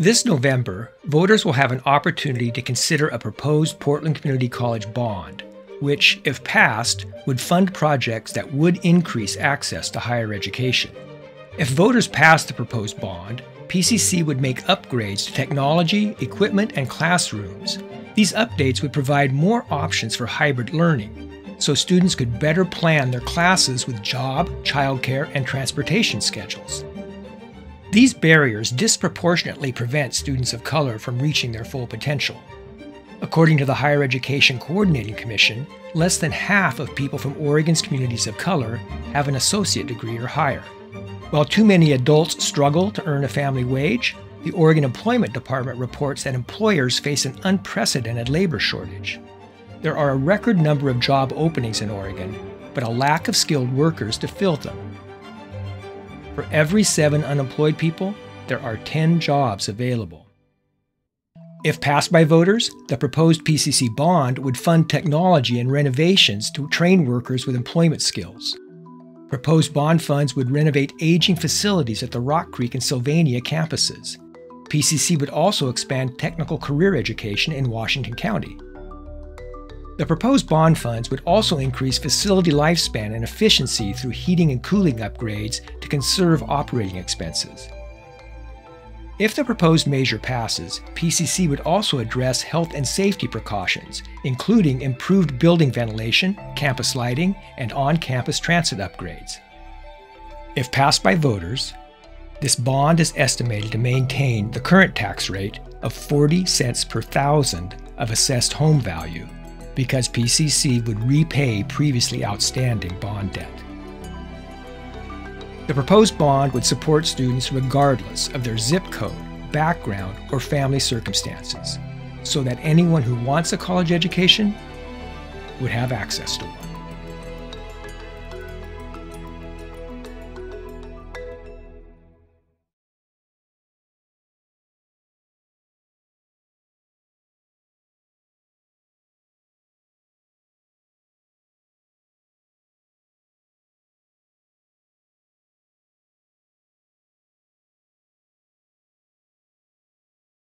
This November, voters will have an opportunity to consider a proposed Portland Community College bond, which, if passed, would fund projects that would increase access to higher education. If voters pass the proposed bond, PCC would make upgrades to technology, equipment, and classrooms. These updates would provide more options for hybrid learning, so students could better plan their classes with job, childcare, and transportation schedules. These barriers disproportionately prevent students of color from reaching their full potential. According to the Higher Education Coordinating Commission, less than half of people from Oregon's communities of color have an associate degree or higher. While too many adults struggle to earn a family wage, the Oregon Employment Department reports that employers face an unprecedented labor shortage. There are a record number of job openings in Oregon, but a lack of skilled workers to fill them. For every seven unemployed people, there are 10 jobs available. If passed by voters, the proposed PCC bond would fund technology and renovations to train workers with employment skills. Proposed bond funds would renovate aging facilities at the Rock Creek and Sylvania campuses. PCC would also expand technical career education in Washington County. The proposed bond funds would also increase facility lifespan and efficiency through heating and cooling upgrades to conserve operating expenses. If the proposed measure passes, PCC would also address health and safety precautions, including improved building ventilation, campus lighting, and on campus transit upgrades. If passed by voters, this bond is estimated to maintain the current tax rate of 40 cents per thousand of assessed home value because PCC would repay previously outstanding bond debt. The proposed bond would support students regardless of their zip code, background, or family circumstances, so that anyone who wants a college education would have access to one.